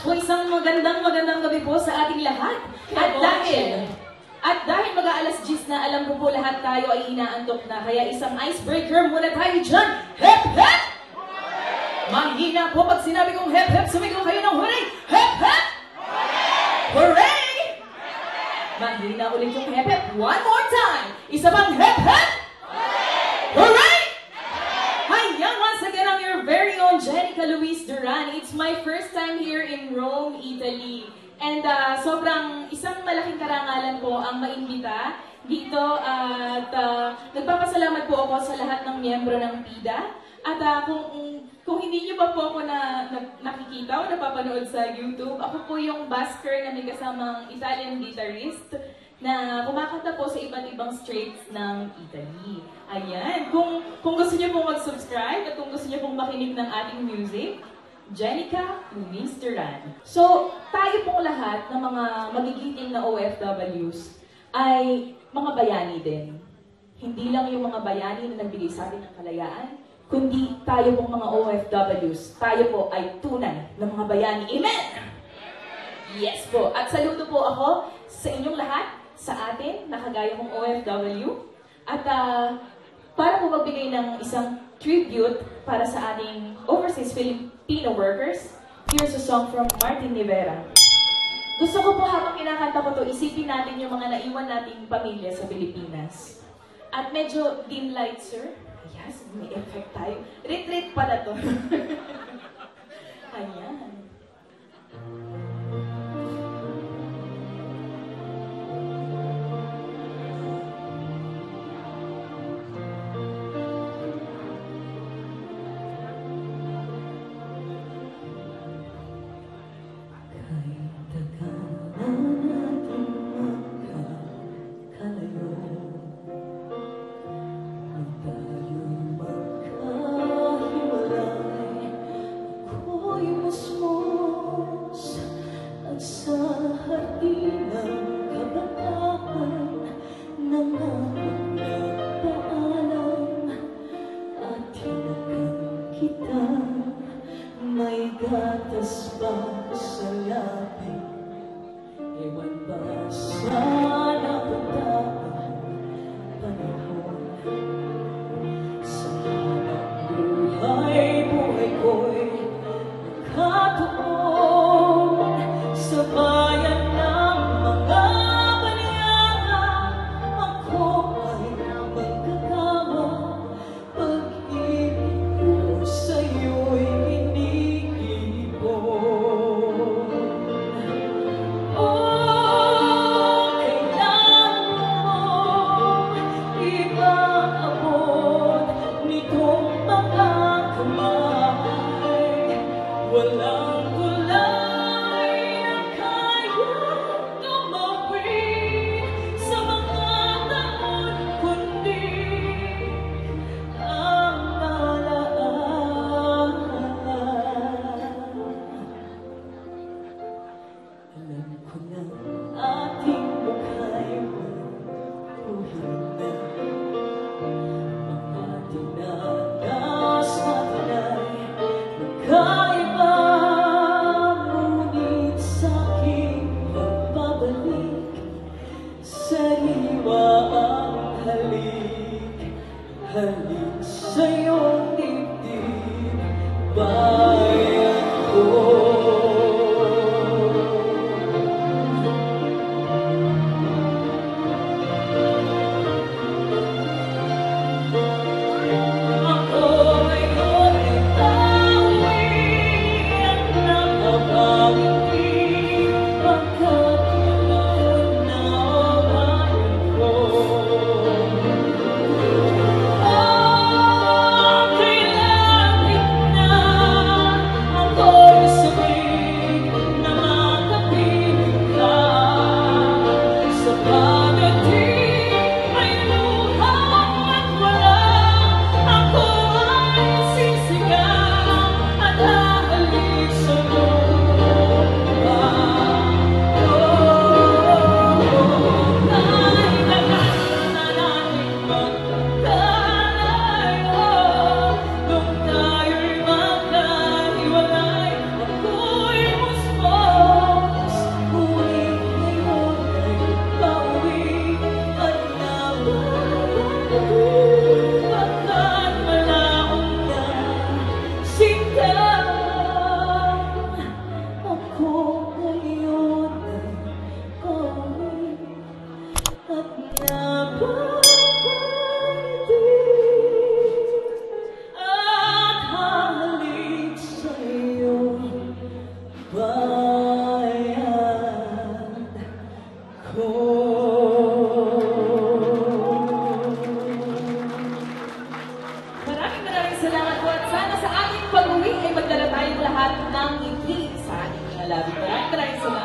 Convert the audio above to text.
po, isang magandang magandang gabi po sa ating lahat. At dahil, at dahil mag-aalas 10 na, alam ko po lahat tayo ay inaantok na. Kaya isang icebreaker muna tayo dyan. Hep, hep! Mahina po pag sinabi kong hep, hep, sumigaw kayo ng hooray! Hep, hep! Hooray! Mahina ulit yung hep, hep. One more time! Isa pang hep, hep! Jenica Luis Duran. It's my first time here in Rome, Italy. And uh, sobrang isang malaking karangalan po ang maimbita dito at uh, nagpapasalamat po ako sa lahat ng miyembro ng PIDA. At uh, kung, kung hindi niyo pa po ako na, na nakikita o napapanood sa YouTube, ako po yung busker na may kasamang Italian guitarist na kumakanta po sa iba't ibang streets ng Italy. Ayan. Kung, kung gusto niyo pong mag-subscribe at kung gusto niyo pong makinig ng ating music, Jenica Luis Duran. So, tayo pong lahat ng mga magigiting na OFWs ay mga bayani din. Hindi lang yung mga bayani na nagbigay sa atin ng kalayaan, kundi tayo pong mga OFWs, tayo po ay tunay na mga bayani. Amen! Yes po. At saludo po ako sa inyong lahat sa atin na kagaya kong OFW. At uh, para po magbigay ng isang tribute para sa ating overseas Filipino workers, here's a song from Martin Rivera. Gusto ko po habang kinakanta ko to, isipin natin yung mga naiwan nating pamilya sa Pilipinas. At medyo dim light, sir. Yes, may effect tayo. Retreat pala to. Ayan. Gatas pa sa will above. so salamat po at sana sa ating pag-uwi ay magdala tayong lahat ng ngiti sa ating mga labi. Maraming maraming salamat.